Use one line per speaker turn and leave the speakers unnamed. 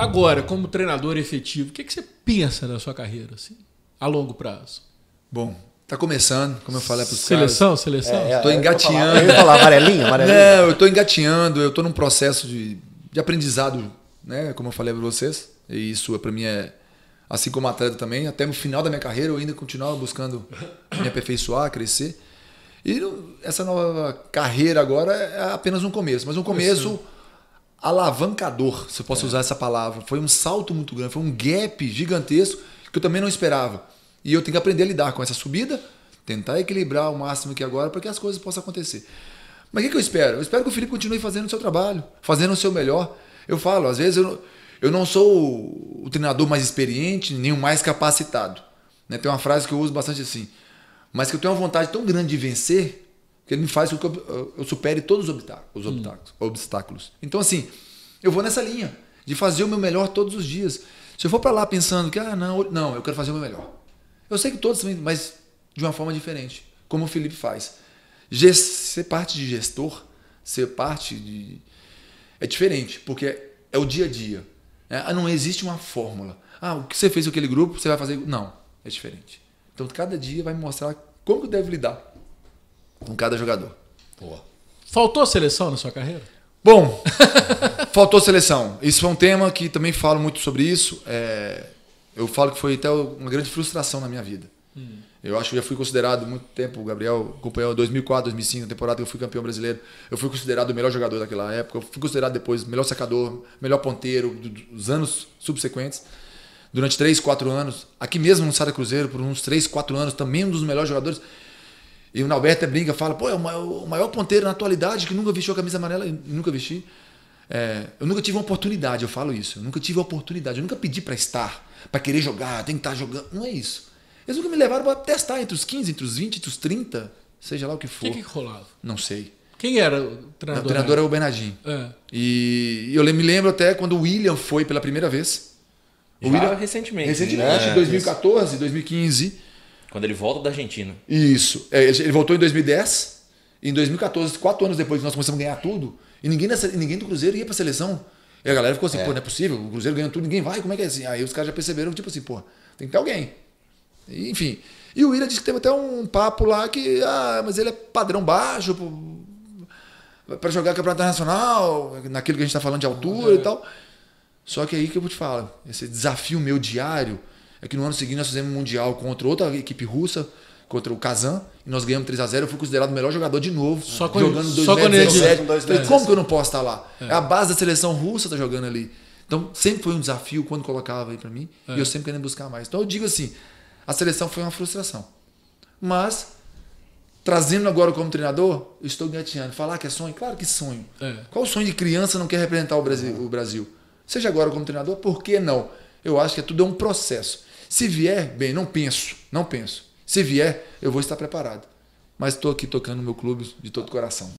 Agora, como treinador efetivo, o que, que você pensa na sua carreira, assim, a longo prazo?
Bom, tá começando, como eu falei para os
Seleção, seleção?
É, Tô engatinhando.
Eu ia falar amarelinho, amarelinho.
Não, eu tô engatinhando, eu tô num processo de, de aprendizado, né? Como eu falei para vocês. E isso para mim é assim como atleta também, até no final da minha carreira eu ainda continuava buscando me aperfeiçoar, crescer. E essa nova carreira agora é apenas um começo, mas um começo alavancador, se eu posso é. usar essa palavra. Foi um salto muito grande, foi um gap gigantesco que eu também não esperava. E eu tenho que aprender a lidar com essa subida, tentar equilibrar o máximo aqui agora para que as coisas possam acontecer. Mas o que, que eu espero? Eu espero que o Felipe continue fazendo o seu trabalho, fazendo o seu melhor. Eu falo, às vezes eu, eu não sou o treinador mais experiente, nem o mais capacitado. Né? Tem uma frase que eu uso bastante assim mas que eu tenho uma vontade tão grande de vencer que ele me faz com que eu, eu supere todos os obstáculos, os hum. obstáculos. Então, assim, eu vou nessa linha de fazer o meu melhor todos os dias. Se eu for para lá pensando que, ah, não, não, eu quero fazer o meu melhor. Eu sei que todos também, mas de uma forma diferente, como o Felipe faz. Ser parte de gestor, ser parte de. É diferente, porque é o dia a dia. Né? Não existe uma fórmula. Ah, o que você fez com aquele grupo, você vai fazer. Não, é diferente. Então, cada dia vai me mostrar como que deve lidar com cada jogador.
Boa. Faltou seleção na sua carreira?
Bom, faltou seleção. Isso foi um tema que também falo muito sobre isso. É, eu falo que foi até uma grande frustração na minha vida. Hum. Eu acho que já fui considerado muito tempo, o Gabriel acompanhou 2004, 2005, a temporada que eu fui campeão brasileiro. Eu fui considerado o melhor jogador daquela época. Eu fui considerado depois melhor sacador, melhor ponteiro dos anos subsequentes durante 3, 4 anos. Aqui mesmo no Sara Cruzeiro, por uns 3, 4 anos, também um dos melhores jogadores. E o Nalberto brinca, fala, pô, é o maior, o maior ponteiro na atualidade que nunca vestiu a camisa amarela e nunca vesti. É, eu nunca tive uma oportunidade, eu falo isso. Eu nunca tive a oportunidade, eu nunca pedi para estar, para querer jogar, tem que estar jogando. Não é isso. Eles nunca me levaram para testar entre os 15, entre os 20, entre os 30, seja lá o que for. O
que, que rolava?
Não sei.
Quem era o treinador?
O treinador era o Bernardinho. É. E eu me lembro até quando o William foi pela primeira vez.
O William, recentemente.
Recentemente, em 2014, 2015.
Quando ele volta da Argentina.
Isso. É, ele voltou em 2010. Em 2014, quatro anos depois que nós começamos a ganhar tudo, e ninguém, nessa, ninguém do Cruzeiro ia pra seleção. E a galera ficou assim, é. pô, não é possível, o Cruzeiro ganhou tudo, ninguém vai, como é que é assim? Aí os caras já perceberam, tipo assim, pô, tem que ter alguém. E, enfim. E o William disse que teve até um papo lá que, ah, mas ele é padrão baixo para jogar campeonato internacional, naquilo que a gente tá falando de altura é. e tal. Só que aí que eu vou te falar, esse desafio meu diário é que no ano seguinte nós fizemos um mundial contra outra equipe russa, contra o Kazan, e nós ganhamos 3 a 0 Eu fui considerado o melhor jogador de novo,
só
jogando
só 2017.
Falei, como que eu não posso estar lá? É. é. a base da seleção russa tá jogando ali. Então sempre foi um desafio quando colocava aí para mim, é. e eu sempre querendo buscar mais. Então eu digo assim, a seleção foi uma frustração. Mas trazendo agora como treinador, eu estou gatinhando. Falar que é sonho? Claro que sonho. É. Qual o sonho de criança não quer representar o Brasil? O Brasil? Seja agora como treinador, por que não? Eu acho que tudo é um processo. Se vier, bem, não penso, não penso. Se vier, eu vou estar preparado. Mas estou aqui tocando meu clube de todo coração.